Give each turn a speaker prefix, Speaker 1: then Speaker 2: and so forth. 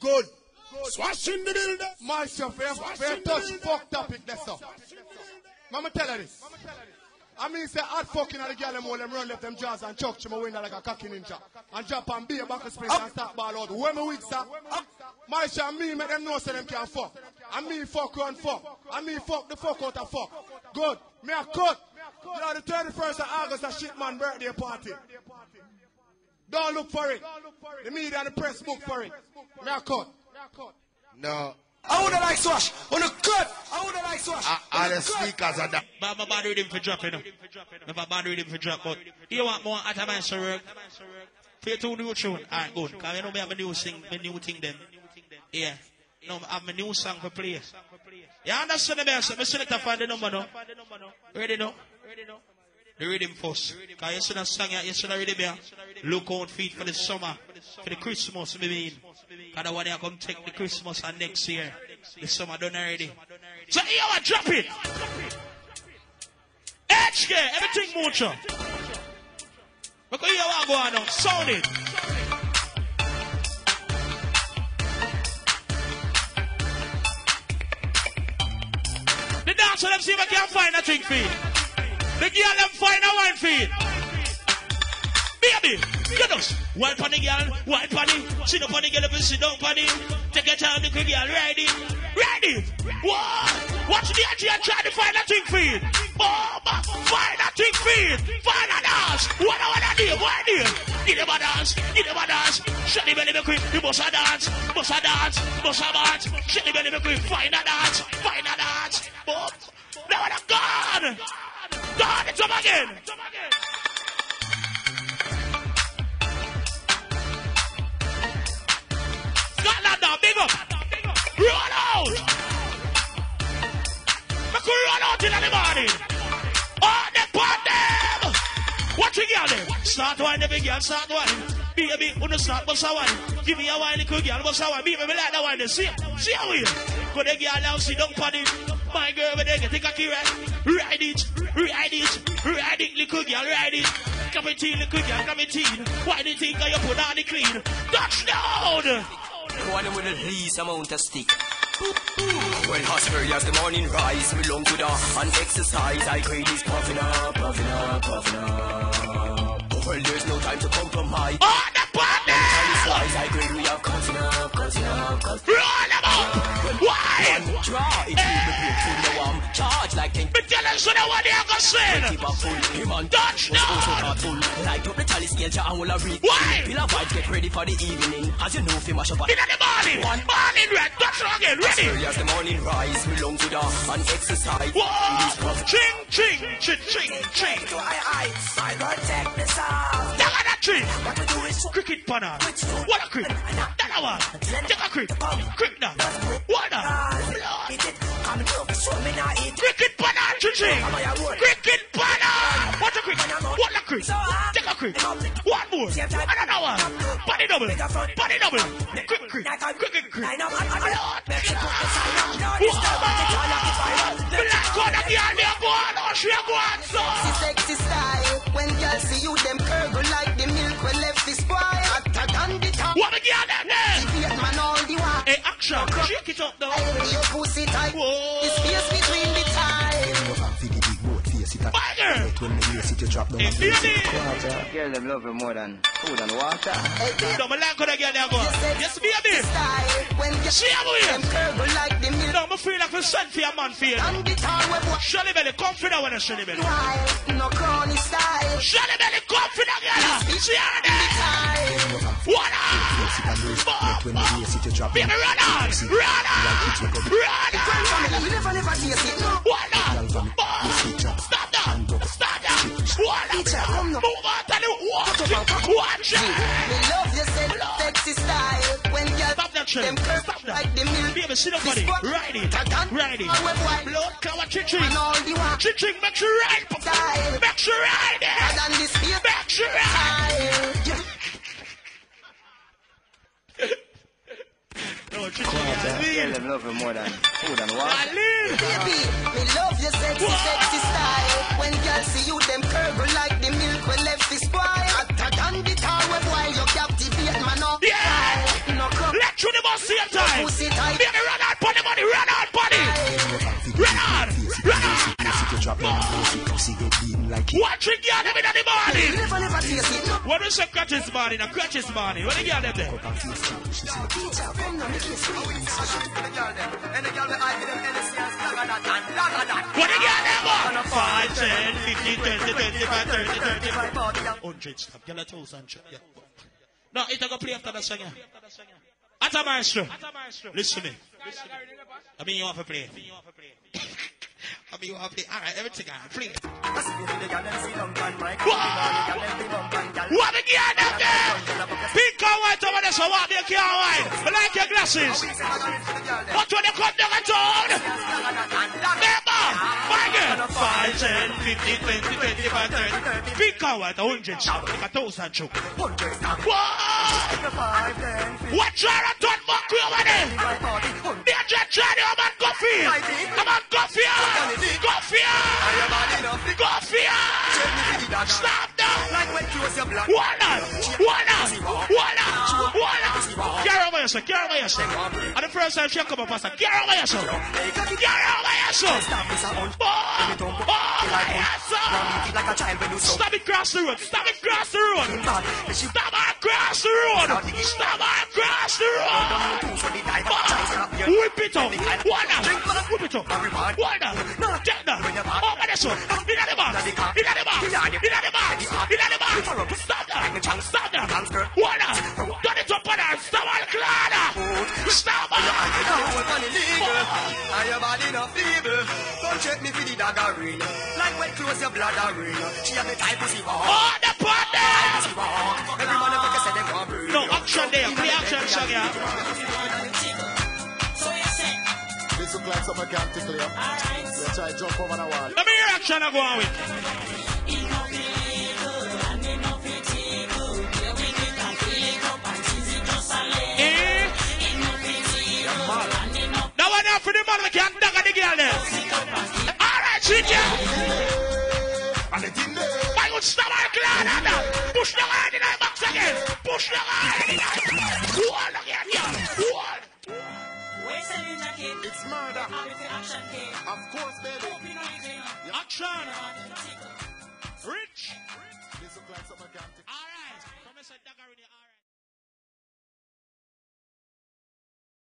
Speaker 1: Good. Swatch in the building.
Speaker 2: Have, we have touch fuck topic that's up. Mama tell her this. I mean, say hard fucking at the girl them all them run left them jaws and chuck them away like a cocky ninja. And drop and be a back space and start ball out. When me weak, sir. My shit me make them know say them can fuck. And me fuck run fuck. And me fuck the fuck out of fuck. Good. Me a cut. You know, the 31st of August, a shit man birthday party. Don't look for it. The media and the press book for it. Me a cut.
Speaker 1: No.
Speaker 3: I would have like Swatch. On a cut. I would have like
Speaker 1: Swatch. All the sneakers are that.
Speaker 4: But I'm bad with him for dropping him. I'm bad with him for drop, but you want more Atamansa work? Play two new tune. Alright, good. Cause you know me have a new thing, my new thing them. Yeah. No, I have a new song for play. You understand the best? Me select a find the number now. Ready now? The rhythm first. Cause you see that song, you see that rhythm here. Look out feet for the summer. For the Christmas, me mean. Cause the one here come take the Christmas and next year. The summer done already. So here I drop it. HK, everything mucho. Because here I go on now. Sound it. The dancer let them see if I can find a thing for you. The girl them find a wine you. Baby, get us. Wine pon the girl, wine pon it. Sit up on the girl, you sit down pon it. Take your time, the girl, ride it. Ride. What? Watch the and try to find a thing you. Boom, find a thing you. Find a dance. What I wanna do, what I do. Them a dance, them a dance. Shut the belly, make quick. You must a dance, must a dance, must a dance. Shut the belly, make quick. Find a dance, find a dance. Boom. Now I'm gone. God, it's up again. Scotland now, big up. Run out. We run out in the morning. On the them. Watch it, girl. them. Start wine, the big girl, start wine. Baby, wanna start bust a wine. Give me a wine, little girl, bust a wine. Baby, me like that wine. See, see how we. Go the girl now, sit down it. My girl, over there, take a key right. Ride it, ride it, ride it, little girl, ride it. Come and teen, little girl, come and teen. Why do you think I put on the clean? Touchdown!
Speaker 3: One with the least amount of stick. When hot early as the morning rise, we long to the and exercise. I crave this puffing up, puffing up, puffing up. Well, there's no time to compromise.
Speaker 4: Me tell us what I are gonna sing.
Speaker 3: Keep up full, him on
Speaker 4: Touchdown!
Speaker 3: was also thoughtful. Light up the tally scale, ja, and will a read.
Speaker 4: Why?
Speaker 3: Pillar vibes, get ready for the evening. As you know, fi mash up a
Speaker 4: In the morning,
Speaker 3: One.
Speaker 4: morning red, touchdown again, ready?
Speaker 3: Early as the morning rise, we long to the and exercise.
Speaker 4: Whoa! Ching, ching, ching, ching, ching.
Speaker 3: I, I, I protect the sound.
Speaker 4: Take a tree.
Speaker 3: What to do is
Speaker 4: Cricket panel. What a crick. That one. Take a crick. Crick Take a crick. One more. Another one. Body double. Body double. Crick. Cricket, crick. Blood. Whoa. Black on the girl, they go on. Oh, she go My girl. Hey, baby.
Speaker 5: Girl, them love you more than food and water.
Speaker 4: No, my land could I get there, go. Yes, baby.
Speaker 6: When
Speaker 4: how
Speaker 6: like the milk.
Speaker 4: No, I feel like we sent for your man feel.
Speaker 6: The
Speaker 4: Shelly Belly, come for that one, Shelly Belly.
Speaker 6: No crony style.
Speaker 4: Shelly Belly, come for that girl. How there.
Speaker 6: Time.
Speaker 4: What up? Baby, run on. Run on. Run on.
Speaker 6: You never, never taste it.
Speaker 4: What up? Move on, tell you what. Watch it.
Speaker 6: Me love you, said sexy style. When girls
Speaker 4: Stop that shit.
Speaker 6: them
Speaker 4: Stop
Speaker 6: like the milk.
Speaker 4: Baby, sit up on it. Ride it. Ride it. Blood, cover, chiching.
Speaker 6: And all the while.
Speaker 4: Chiching, make sure ride.
Speaker 6: Style.
Speaker 4: Make sure ride it.
Speaker 6: than the.
Speaker 4: Make sure ride.
Speaker 6: Style.
Speaker 4: No, chiching.
Speaker 5: Girl, them love you more than food and water.
Speaker 4: Aline.
Speaker 6: Baby, me love your sexy, sexy style. When girls see you, them
Speaker 4: out. One drink girl them in the morning.
Speaker 6: Never, never taste it. No,
Speaker 4: What is a crutches morning? A crutches morning. What the girl them there?
Speaker 6: come now, make it sweet.
Speaker 4: What the girl them want? 5, 10, 15, 20, 25, 30, 35. 100 stop. Girl a thousand. Yeah. No, it a go play after the song. yeah. At a maestro. Listen to me. I mean you want to play. Mean you want to play. Alright, everything I play. What the girl them there? Pink and white over there, so what they can't white. Like your glasses. But when they come down at remember, my girl. 5, 10, 15, 20, 25, 30. Pink and white, 100 shot, like a thousand choke. What? What try to turn back over there? They are just trying to, man, go fear. Come on, yourself, get over yourself. And the first time she come up, I said, get over yourself. Get over yourself. Stop it cross the road, stop it cross the road. Stop it cross the road. Stop it cross the road. Whip it up. One on, whip it up. One on, take that. Over this one. In the back, in the back, in the back,
Speaker 6: Like when close your blood arena. She have the type pussy hard.
Speaker 4: Oh, the party.
Speaker 6: Every motherfucker say they want burn.
Speaker 4: No, action there. Play action song, yeah.
Speaker 2: This look like something can't tickle you. You try jump over the wall.
Speaker 4: Let me hear action I go on with. Girl there.
Speaker 2: And it in there.
Speaker 4: Why would stop and that? Push the hand in the box again. Push the hand in the One again, yeah. One.
Speaker 2: It's murder. Of course, baby.
Speaker 4: Action. Rich.
Speaker 2: This look like something can't tickle
Speaker 4: Alright. Come dagger in alright.